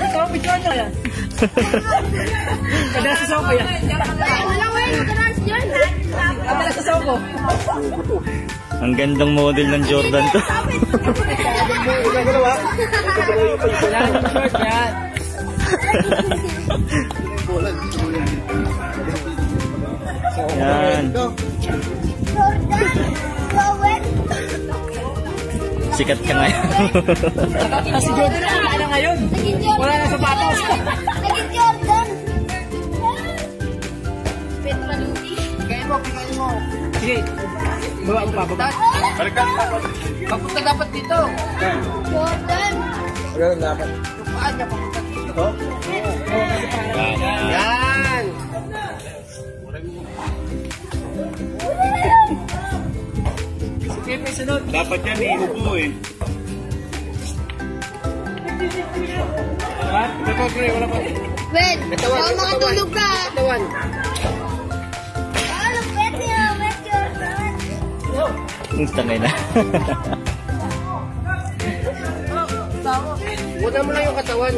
yan. Kadala sa soko yan. Wala ko yung trans yun. Kadala sa soko. Ang gandang model ng Jordan to. Short yan. Yan. Sikat ka ngayon. Ah, si Jordan wala na ngayon. Naging Jordan. Petraluti. Kaya mo, kaya mo. Sige. Baba mo pa, baba. Papunta dapat dito. Jordan. Paan niya papunta dito? Yan. Sige, sunod. Dapat yan iupo eh. Ha? Ito pa, Gray, wala pa. Ben, baka makatulog ka. Tawan. Ano, pwede yun. Pwede Jordan. Ang tangay na. Una mo lang yung katawan.